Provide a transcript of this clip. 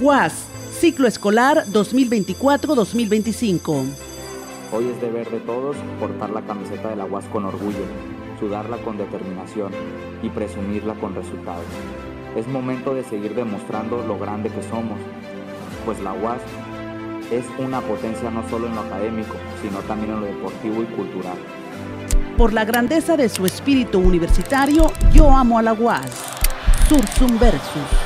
UAS, ciclo escolar 2024-2025. Hoy es deber de todos portar la camiseta de la UAS con orgullo, sudarla con determinación y presumirla con resultados. Es momento de seguir demostrando lo grande que somos, pues la UAS es una potencia no solo en lo académico, sino también en lo deportivo y cultural. Por la grandeza de su espíritu universitario, yo amo a la UAS. Sursum Versus.